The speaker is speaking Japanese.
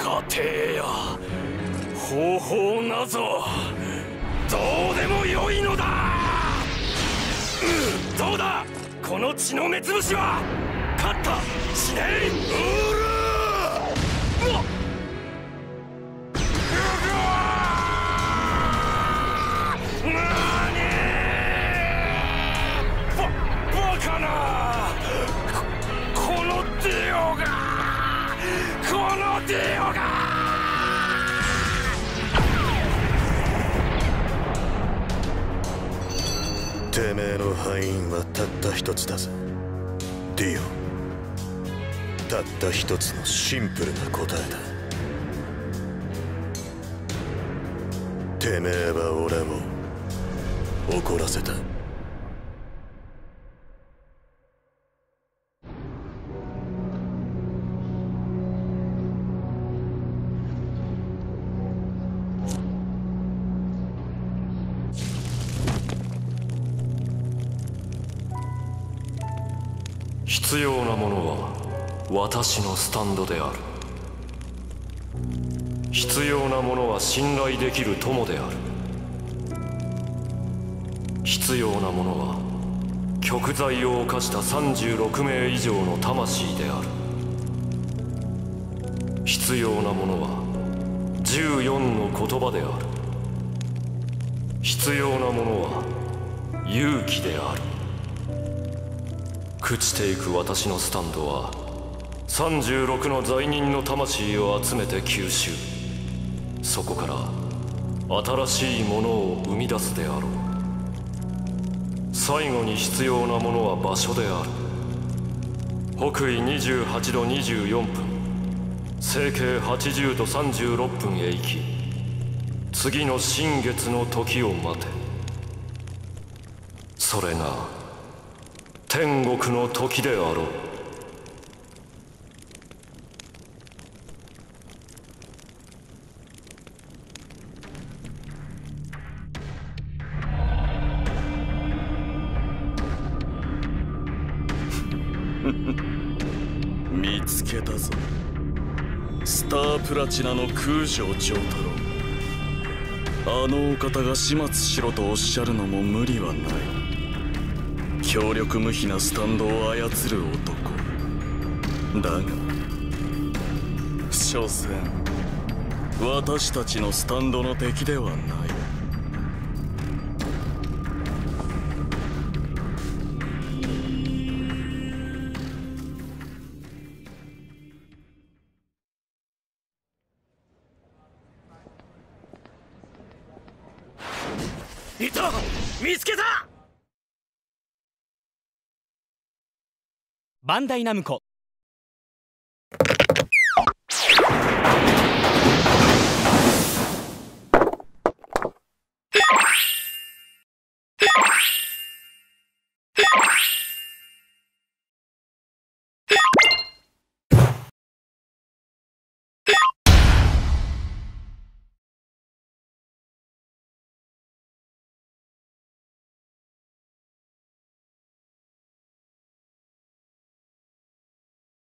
家庭や。方法なぞ。どうでもよいのだ、うん、どうだ。この血の目つぶしは。勝った。死ね。えうるてめえの敗因はたった一つだぜ。ディオたった一つのシンプルな答えだ。てめえは俺を怒らせた。必要なものは私のスタンドである。必要なものは信頼できる友である。必要なものは極罪を犯した36名以上の魂である。必要なものは14の言葉である。必要なものは勇気である。朽ちていく私のスタンドは36の罪人の魂を集めて吸収。そこから新しいものを生み出すであろう。最後に必要なものは場所である。北緯28度24分整形80度36分へ行き次の新月の時を待て。それが天国の時であろう。見つけたぞ。スタープラチナの空城城太郎。あのお方が始末しろとおっしゃるのも無理はない。強力無比なスタンドを操る男。だが所詮私たちのスタンドの敵ではない。いた！見つけた！バンダイナムコ。